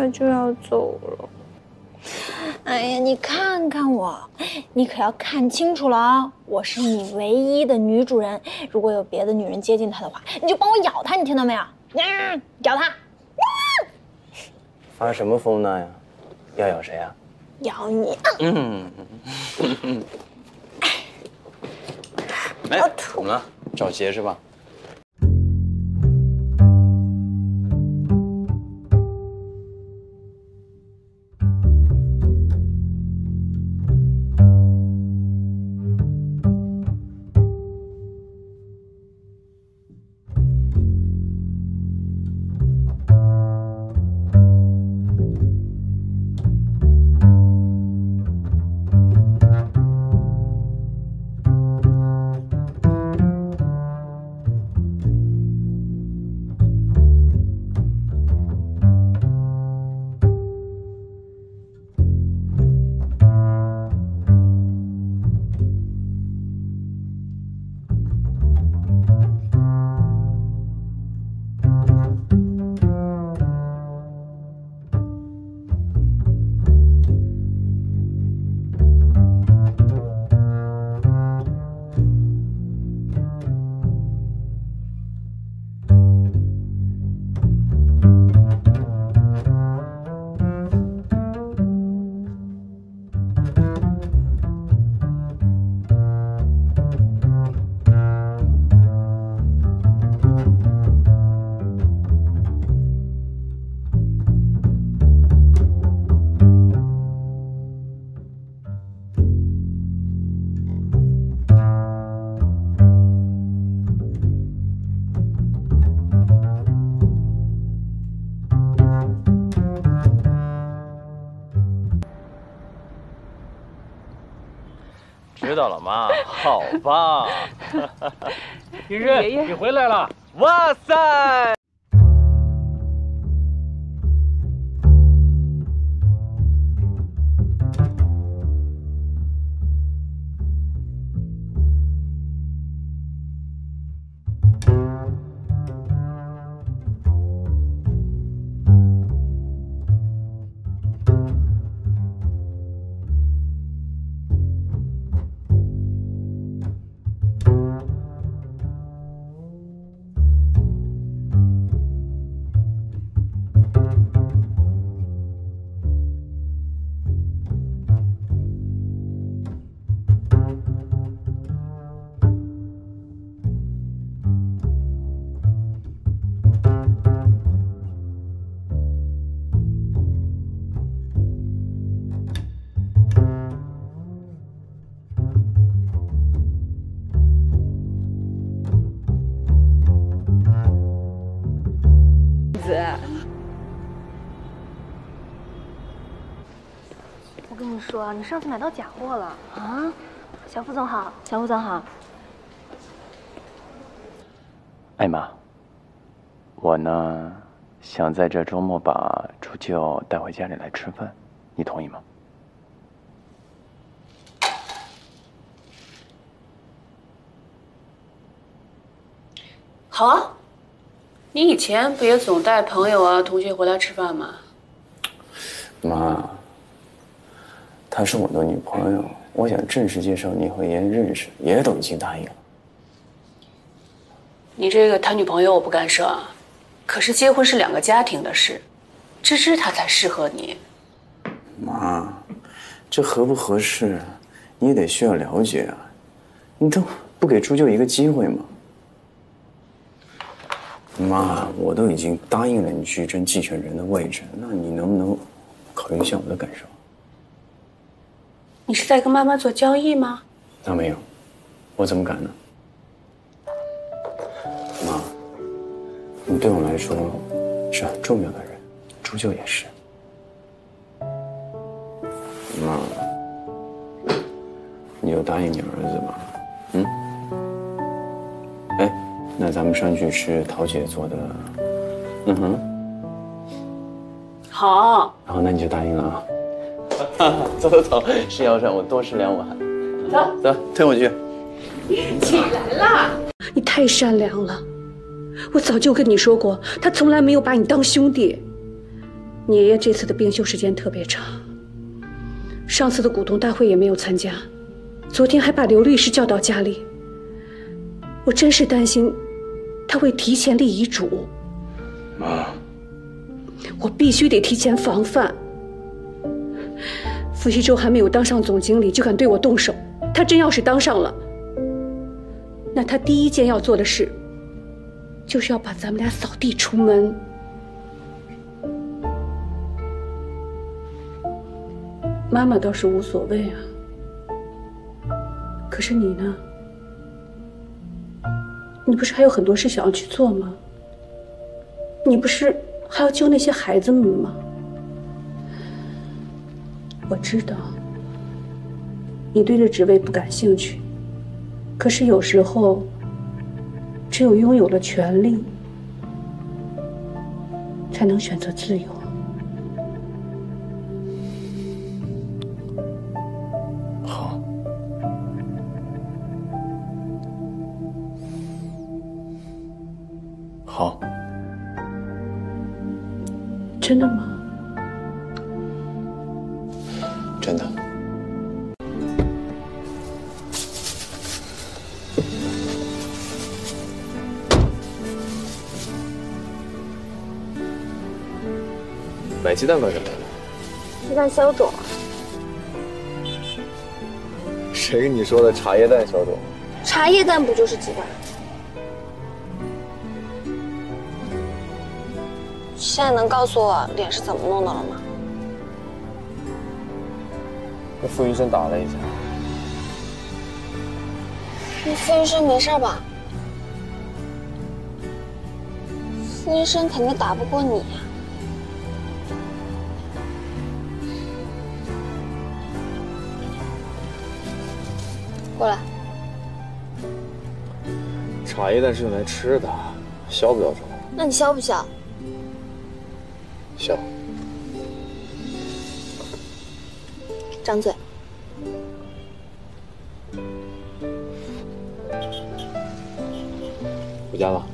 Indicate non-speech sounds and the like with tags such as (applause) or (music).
他就要走了。哎呀，你看看我，你可要看清楚了啊！我是你唯一的女主人，如果有别的女人接近他的话，你就帮我咬他，你听到没有？嗯，咬他。发什么疯呢呀？要咬谁啊？咬你。嗯。哎，怎么了？找鞋是吧？知道了吗？好吧！(laughs) (laughs) 云深，你回来了！哇塞！我跟你说，你上次买到假货了啊！小副总好，小副总好。艾玛，我呢想在这周末把初舅带回家里来吃饭，你同意吗？好啊，你以前不也总带朋友啊、同学回来吃饭吗？妈，她是我的女朋友，我想正式介绍你和爷爷认识，爷爷都已经答应了。你这个谈女朋友我不干涉啊，可是结婚是两个家庭的事，芝芝她才适合你。妈，这合不合适，你也得需要了解啊，你都不给朱舅一个机会吗？妈，我都已经答应了你去争继承人的位置，那你能不能考虑一下我的感受？你是在跟妈妈做交易吗？那没有，我怎么敢呢？妈，你对我来说是很重要的人，朱舅也是。妈，你就答应你儿子吧，咱们上去吃桃姐做的，嗯哼，好。然后那你就答应了啊。走走走，是腰上我多吃两碗。走走，推我去。起来啦！你太善良了，我早就跟你说过，他从来没有把你当兄弟。你爷爷这次的病休时间特别长，上次的股东大会也没有参加，昨天还把刘律师叫到家里。我真是担心他会提前立遗嘱。妈，我必须得提前防范。傅一舟还没有当上总经理就敢对我动手，他真要是当上了，那他第一件要做的事，就是要把咱们俩扫地出门。妈妈倒是无所谓啊，可是你呢？你不是还有很多事想要去做吗？你不是还要救那些孩子们吗？我知道，你对这职位不感兴趣，可是有时候，只有拥有了权利，才能选择自由。好，真的吗？真的。买鸡蛋干什么？鸡蛋消肿。谁跟你说的茶叶蛋消肿？茶叶蛋不就是鸡蛋？现在能告诉我脸是怎么弄的了吗？跟傅医生打了一下。那傅医生没事吧？傅医生肯定打不过你呀。过来。茶叶蛋是用来吃的，消不消肿？那你消不消？消。张嘴。回家吧。